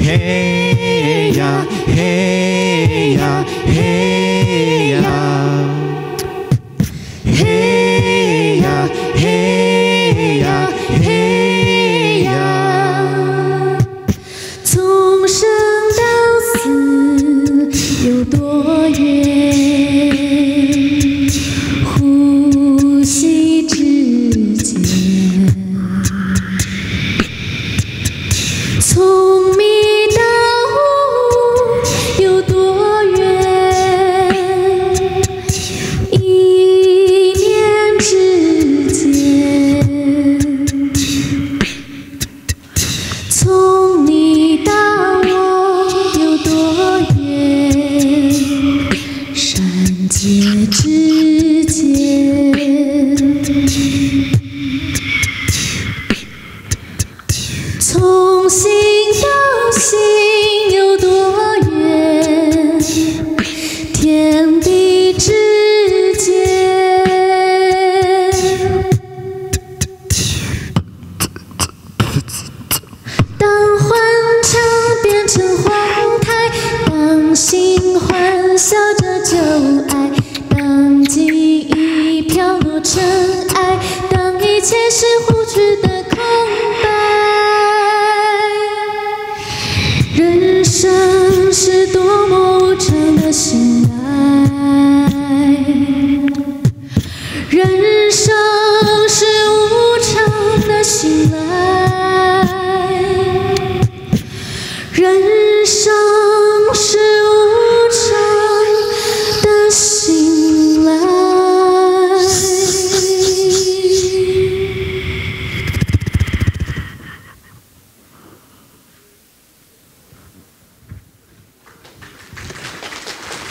hey ya, hey ya, hey ya.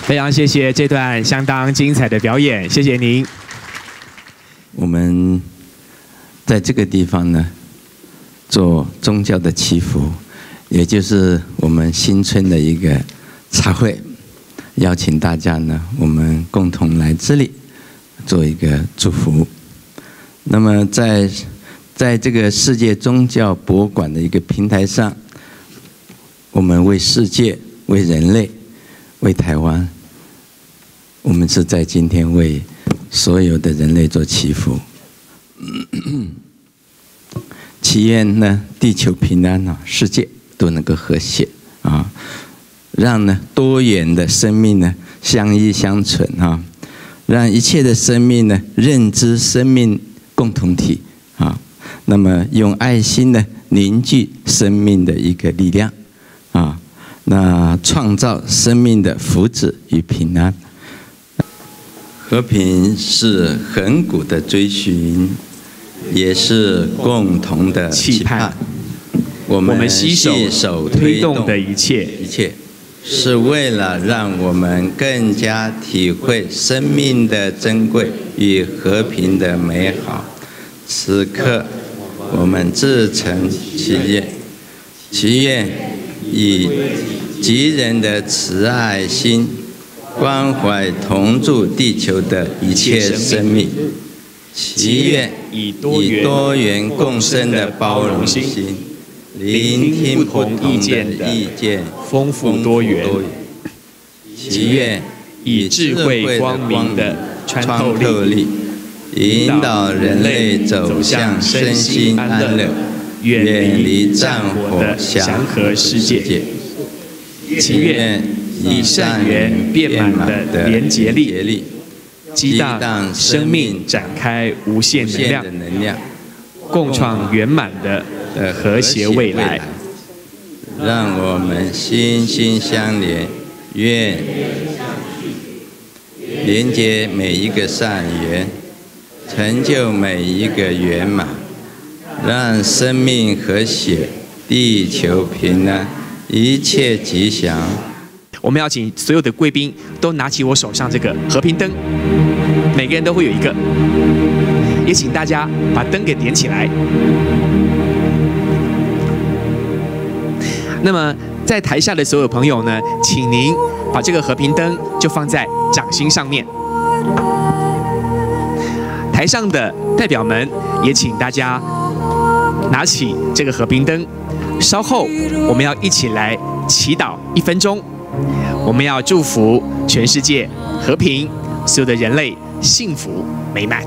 非常谢谢这段相当精彩的表演，谢谢您。我们在这个地方呢，做宗教的祈福，也就是我们新春的一个茶会，邀请大家呢，我们共同来这里做一个祝福。那么在在这个世界宗教博物馆的一个平台上，我们为世界、为人类、为台湾，我们是在今天为所有的人类做祈福。祈愿呢，地球平安啊，世界都能够和谐啊，让呢多元的生命呢相依相存啊，让一切的生命呢认知生命共同体啊，那么用爱心呢凝聚生命的一个力量啊，那创造生命的福祉与平安。和平是恒古的追寻，也是共同的期盼。我我们们携手推推动动的一切，一切，是为了让我们更加体会生命的珍贵与和平的美好。此刻，我们自诚祈愿，祈愿以极人的慈爱心，关怀同住地球的一切生命。祈愿以多元共生的包容心，聆听不同的意见，丰富多元，祈愿以智慧光明的穿透力，引导人类走向身心安乐，远离战火祥和世界。祈愿以善缘变满的连结力，激荡生命展开无限能量的，能量，共创圆满的的和谐未来。让我们心心相连，愿连接每一个善缘，成就每一个圆满，让生命和谐，地球平安，一切吉祥。我们要请所有的贵宾都拿起我手上这个和平灯，每个人都会有一个，也请大家把灯给点起来。那么在台下的所有朋友呢，请您把这个和平灯就放在掌心上面。台上的代表们也请大家拿起这个和平灯，稍后我们要一起来祈祷一分钟，我们要祝福全世界和平，所有的人类幸福美满。